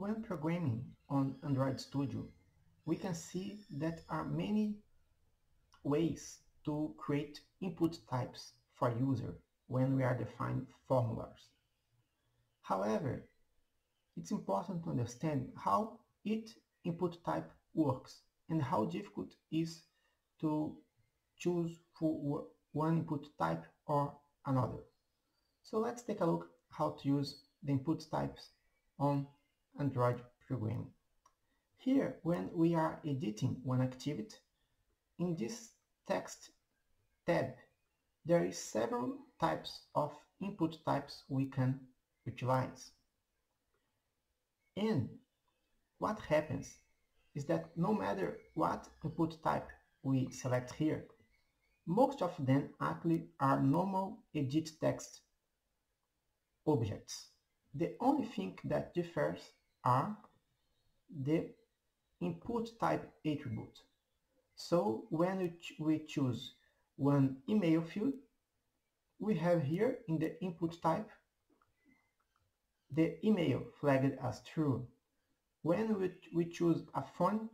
When programming on Android Studio, we can see that are many ways to create input types for user when we are defining formulas. However, it's important to understand how each input type works and how difficult is to choose for one input type or another. So let's take a look how to use the input types on Android programming. Here, when we are editing one activity, in this text tab, there is several types of input types we can utilize. And what happens is that no matter what input type we select here, most of them actually are normal edit text objects. The only thing that differs are the input type attribute. So when we, ch we choose one email field, we have here in the input type the email flagged as true. When we, we choose a phone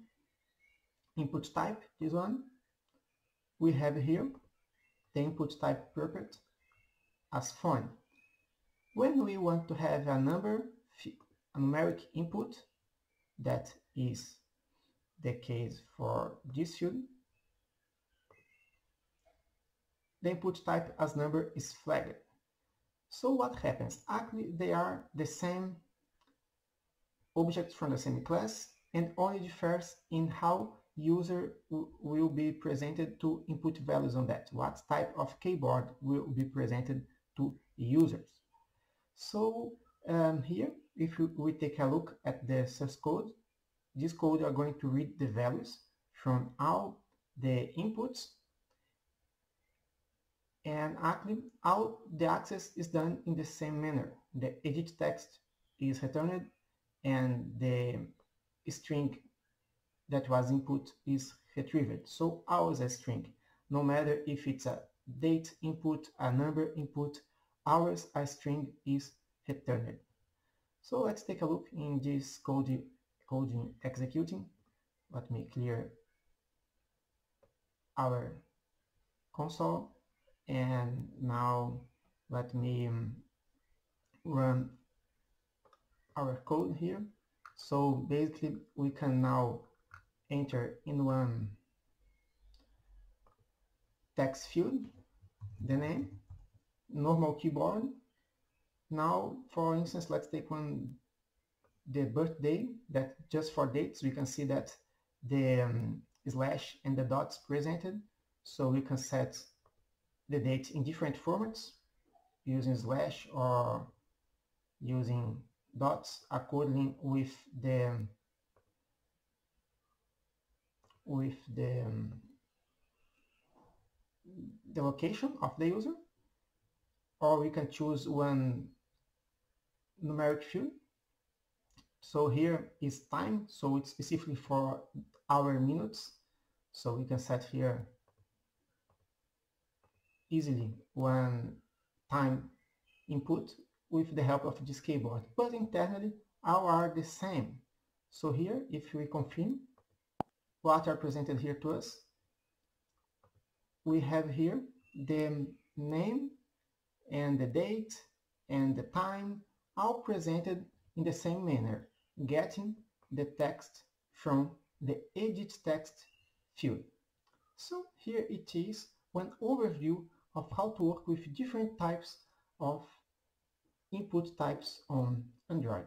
input type, this one, we have here the input type property as phone. When we want to have a number, a numeric input, that is the case for this field, the input type as number is flagged. So what happens? Actually, they are the same objects from the same class and only differs in how user will be presented to input values on that. What type of keyboard will be presented to users. So um, here, if we take a look at the source code, this code are going to read the values from all the inputs and actually all the access is done in the same manner. The edit text is returned and the string that was input is retrieved. So always a string, no matter if it's a date input, a number input, always a string is returned. So let's take a look in this code, coding executing. Let me clear our console and now let me um, run our code here. So basically we can now enter in one text field the name, normal keyboard. Now, for instance, let's take one the birthday that just for dates we can see that the um, slash and the dots presented. So we can set the date in different formats using slash or using dots according with the with the the location of the user. Or we can choose one numeric field. So here is time. So it's specifically for hour minutes. So we can set here easily one time input with the help of this keyboard. But internally all are the same? So here if we confirm what are presented here to us. We have here the name and the date and the time all presented in the same manner, getting the text from the edit text field. So here it is one overview of how to work with different types of input types on Android.